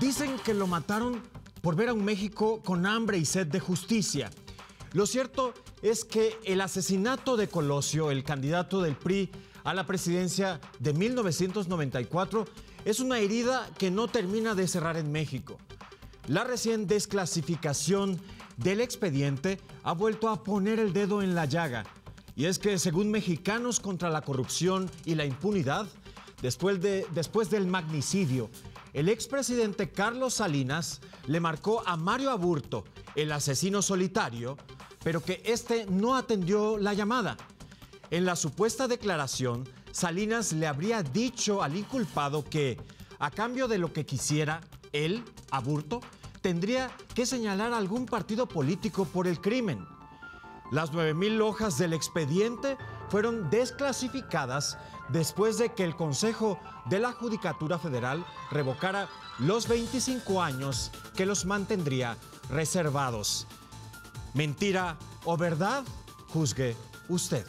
Dicen que lo mataron por ver a un México con hambre y sed de justicia. Lo cierto es que el asesinato de Colosio, el candidato del PRI a la presidencia de 1994, es una herida que no termina de cerrar en México. La recién desclasificación del expediente ha vuelto a poner el dedo en la llaga. Y es que según Mexicanos contra la Corrupción y la Impunidad, después, de, después del magnicidio, el expresidente Carlos Salinas le marcó a Mario Aburto, el asesino solitario, pero que este no atendió la llamada. En la supuesta declaración, Salinas le habría dicho al inculpado que, a cambio de lo que quisiera, él, Aburto, tendría que señalar algún partido político por el crimen. Las 9.000 hojas del expediente fueron desclasificadas después de que el Consejo de la Judicatura Federal revocara los 25 años que los mantendría reservados. Mentira o verdad, juzgue usted.